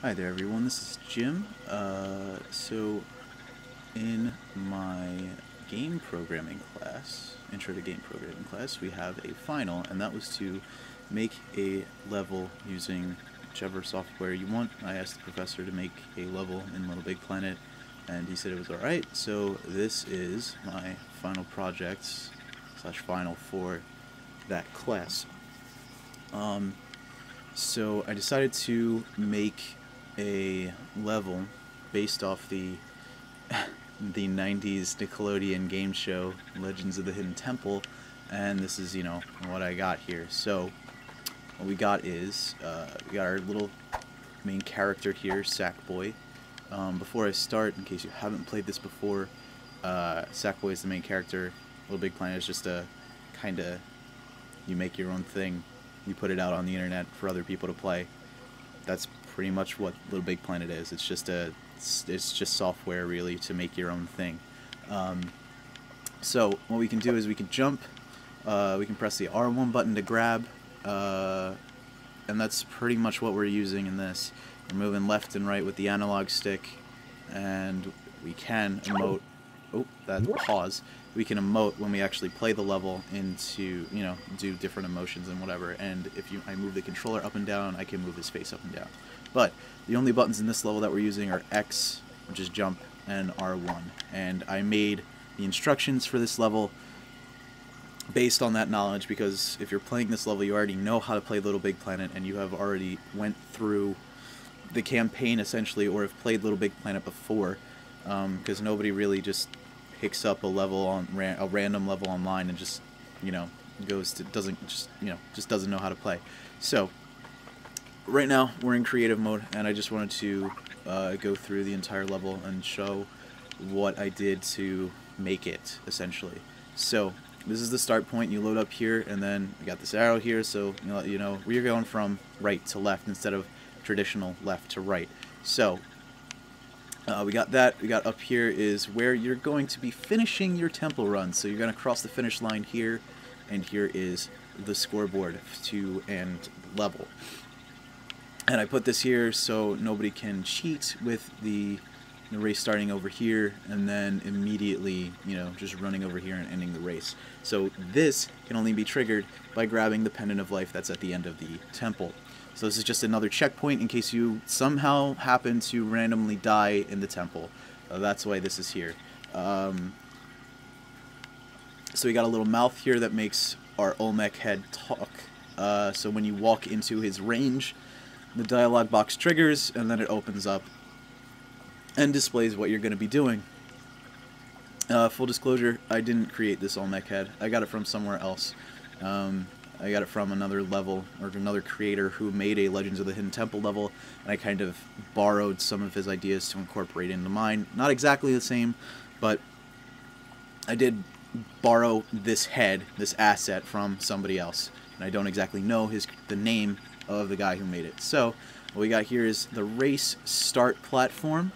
Hi there everyone, this is Jim. Uh, so, in my game programming class, intro to game programming class, we have a final, and that was to make a level using whichever software you want. I asked the professor to make a level in Little Big Planet, and he said it was alright, so this is my final project, slash final for that class. Um, so I decided to make a level based off the the 90s Nickelodeon game show Legends of the Hidden Temple and this is you know what I got here. So what we got is uh, we got our little main character here Sackboy um, before I start in case you haven't played this before uh, Sackboy is the main character. Little Big Planet is just a kind of you make your own thing. You put it out on the internet for other people to play. That's pretty much what Little Big Planet is. It's just a it's, it's just software really to make your own thing. Um, so what we can do is we can jump, uh, we can press the R1 button to grab, uh, and that's pretty much what we're using in this. We're moving left and right with the analog stick, and we can emote. Oh, that pause. We can emote when we actually play the level into, you know, do different emotions and whatever. And if you, I move the controller up and down, I can move his face up and down. But the only buttons in this level that we're using are X, which is jump, and R1. And I made the instructions for this level based on that knowledge because if you're playing this level you already know how to play Little Big Planet and you have already went through the campaign essentially or have played Little Big Planet before because um, nobody really just picks up a level on ran a random level online and just you know goes to doesn't just you know just doesn't know how to play so right now we're in creative mode and I just wanted to uh, go through the entire level and show what I did to make it essentially. So this is the start point. You load up here and then you got this arrow here so you know, you know we're going from right to left instead of traditional left to right. So uh, we got that. We got up here is where you're going to be finishing your temple run. So you're going to cross the finish line here and here is the scoreboard to end level. And I put this here so nobody can cheat with the, the race starting over here and then immediately, you know, just running over here and ending the race. So this can only be triggered by grabbing the Pendant of Life that's at the end of the temple. So this is just another checkpoint in case you somehow happen to randomly die in the temple. Uh, that's why this is here. Um, so we got a little mouth here that makes our Olmec head talk. Uh, so when you walk into his range, the dialog box triggers, and then it opens up and displays what you're going to be doing. Uh, full disclosure, I didn't create this Olmec head. I got it from somewhere else. Um, I got it from another level, or another creator who made a Legends of the Hidden Temple level, and I kind of borrowed some of his ideas to incorporate into mine. Not exactly the same, but I did borrow this head, this asset, from somebody else. And I don't exactly know his the name of the guy who made it. So what we got here is the race start platform.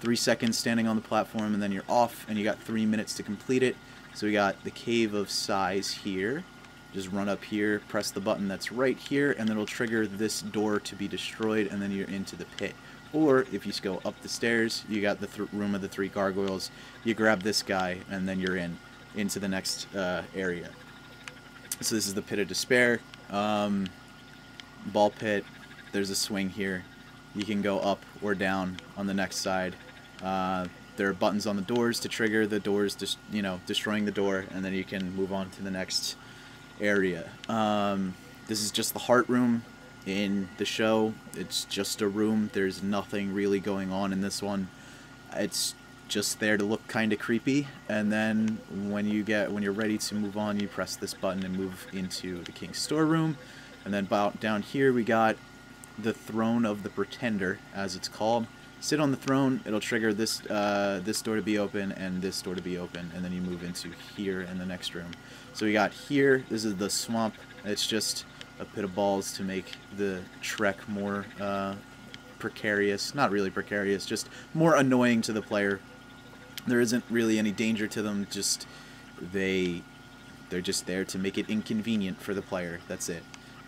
Three seconds standing on the platform and then you're off and you got three minutes to complete it. So we got the Cave of Sighs here. Just run up here, press the button that's right here, and it'll trigger this door to be destroyed, and then you're into the pit. Or if you go up the stairs, you got the th room of the three gargoyles. You grab this guy, and then you're in into the next uh, area. So this is the Pit of Despair. Um, ball pit, there's a swing here. You can go up or down on the next side. Uh, there are buttons on the doors to trigger the doors, just you know, destroying the door, and then you can move on to the next area. Um, this is just the heart room in the show. It's just a room. There's nothing really going on in this one. It's just there to look kind of creepy, and then when you get when you're ready to move on, you press this button and move into the king's storeroom. And then about down here we got the Throne of the Pretender, as it's called. Sit on the throne, it'll trigger this uh, this door to be open and this door to be open, and then you move into here in the next room. So we got here, this is the swamp. It's just a pit of balls to make the trek more uh, precarious. Not really precarious, just more annoying to the player. There isn't really any danger to them, just they they're just there to make it inconvenient for the player. That's it.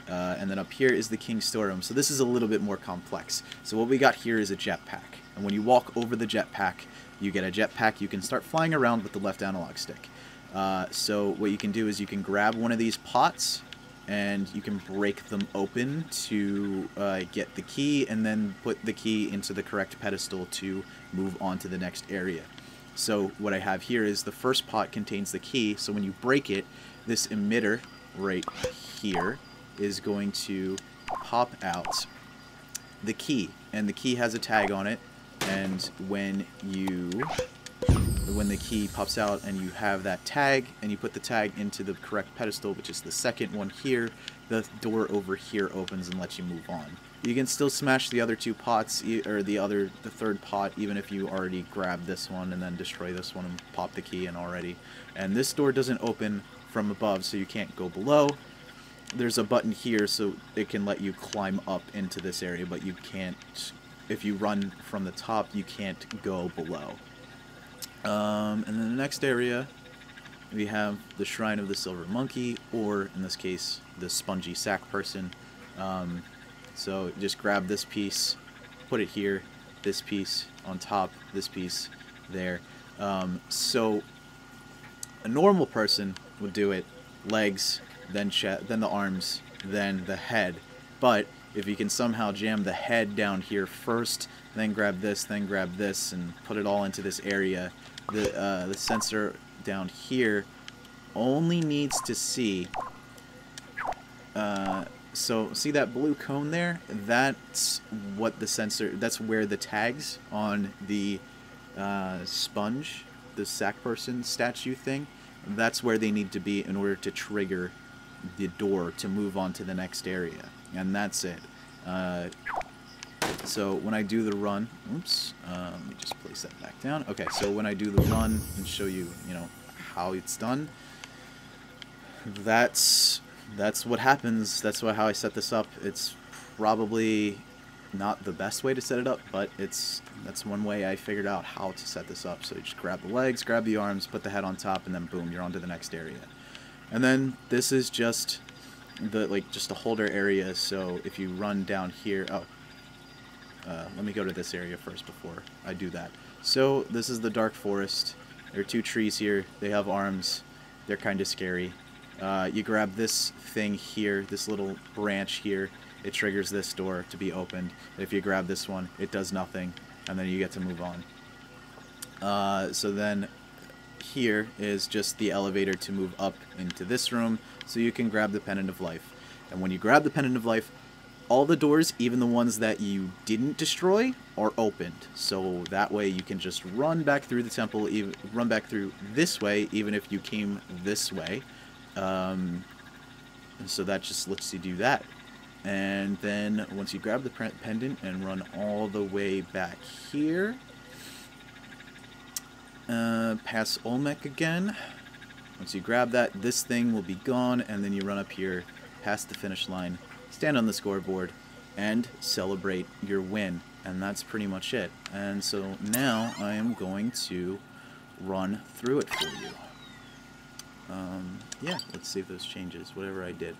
Uh, and then up here is the King's Storeroom. So this is a little bit more complex. So what we got here is a jetpack. And when you walk over the jetpack, you get a jetpack. You can start flying around with the left analog stick. Uh, so what you can do is you can grab one of these pots and you can break them open to uh, get the key and then put the key into the correct pedestal to move on to the next area. So what I have here is the first pot contains the key, so when you break it, this emitter right here is going to pop out the key. And the key has a tag on it, and when you when the key pops out and you have that tag and you put the tag into the correct pedestal which is the second one here the door over here opens and lets you move on you can still smash the other two pots or the other the third pot even if you already grab this one and then destroy this one and pop the key in already and this door doesn't open from above so you can't go below there's a button here so it can let you climb up into this area but you can't if you run from the top you can't go below um, and then the next area, we have the Shrine of the Silver Monkey, or in this case, the Spongy Sack Person. Um, so just grab this piece, put it here, this piece on top, this piece there. Um, so a normal person would do it legs, then then the arms, then the head. But if you can somehow jam the head down here first, then grab this, then grab this, and put it all into this area, the, uh, the sensor down here only needs to see uh, so see that blue cone there that's what the sensor that's where the tags on the uh, sponge the sack person statue thing that's where they need to be in order to trigger the door to move on to the next area and that's it uh, so when I do the run, oops, uh, let me just place that back down. Okay, so when I do the run and show you, you know, how it's done, that's that's what happens. That's what, how I set this up. It's probably not the best way to set it up, but it's that's one way I figured out how to set this up. So you just grab the legs, grab the arms, put the head on top, and then boom, you're on to the next area. And then this is just the like just a holder area. So if you run down here, oh, uh, let me go to this area first before I do that. So this is the dark forest. There are two trees here. They have arms. They're kind of scary. Uh, you grab this thing here, this little branch here. It triggers this door to be opened. If you grab this one, it does nothing, and then you get to move on. Uh, so then here is just the elevator to move up into this room, so you can grab the Pendant of Life. And when you grab the Pendant of Life, all the doors, even the ones that you didn't destroy, are opened. So that way you can just run back through the temple, even, run back through this way, even if you came this way. Um, and so that just lets you do that. And then once you grab the pendant and run all the way back here, uh, past Olmec again. Once you grab that, this thing will be gone, and then you run up here past the finish line stand on the scoreboard, and celebrate your win. And that's pretty much it. And so now I am going to run through it for you. Um, yeah, let's if this changes, whatever I did.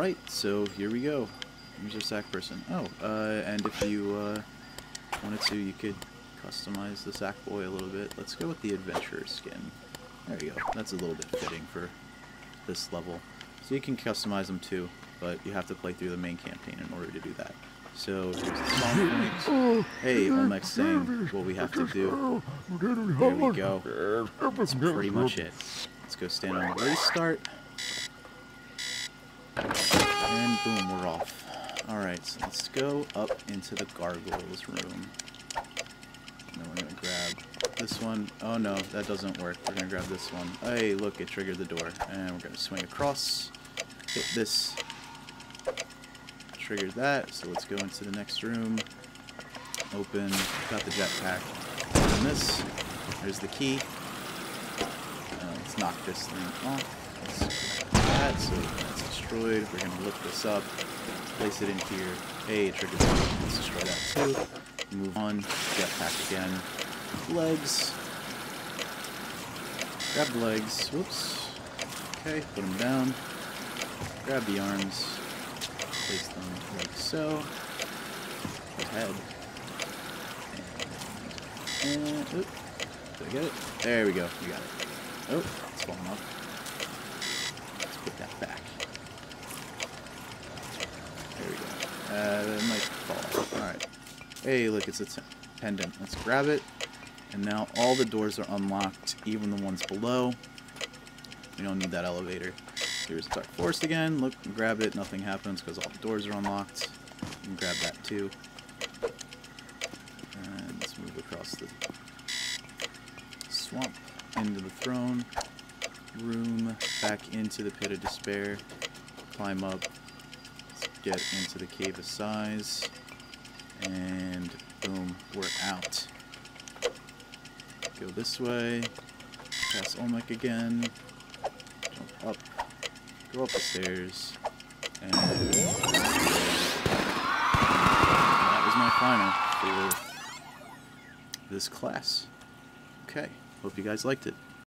Alright, so here we go. Here's our sack person. Oh, uh, and if you uh, wanted to, you could customize the sack boy a little bit. Let's go with the adventurer skin. There you go. That's a little bit fitting for this level. So you can customize them too, but you have to play through the main campaign in order to do that. So here's the. Hey, Olmec's saying what we have to do. There we go. That's pretty much it. Let's go stand on the restart. And boom, we're off. Alright, so let's go up into the gargoyles room. And then we're gonna grab this one. Oh no, that doesn't work. We're gonna grab this one. Hey, look, it triggered the door. And we're gonna swing across, hit this, triggered that. So let's go into the next room. Open, got the jetpack. Open this. There's the key. Uh, let's knock this thing off. Let's that, so destroyed. We're gonna lift this up, place it in here. Hey, it triggered. Let's destroy that too. Move on, jetpack again. Legs. Grab the legs. Whoops. Okay, put them down. Grab the arms. Place them like so. The head. And, and oop. Did I get it? There we go. We got it. Oh, it's falling off. Let's put that back. There we go. Uh, it might fall. Alright. Hey, look, it's a pendant. Let's grab it. And now all the doors are unlocked, even the ones below. We don't need that elevator. Here's Dark Forest again. Look, grab it. Nothing happens because all the doors are unlocked. Grab that too. And let's move across the swamp into the throne room, back into the pit of despair. Climb up. Get into the cave of sighs. And boom, we're out. Go this way. Pass Olmec again. Jump up. Go up the stairs. And that was my final for this class. Okay, hope you guys liked it.